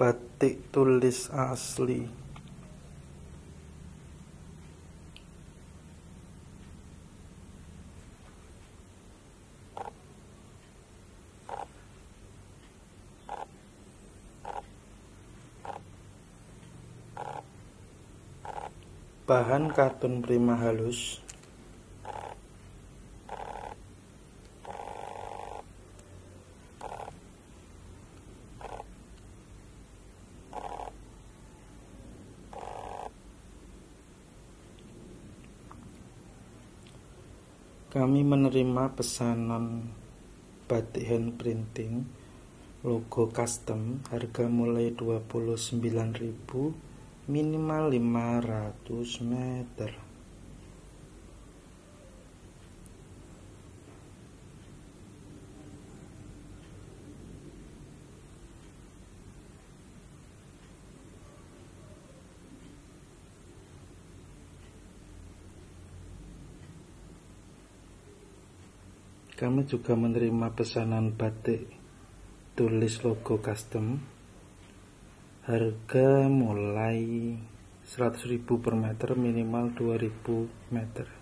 batik tulis asli. Bahan kartun prima halus Kami menerima pesanan batik hand printing logo custom harga mulai 29.000 minimal 500 meter Kami juga menerima pesanan batik tulis logo custom. Harga mulai 100.000 per meter minimal 2000 meter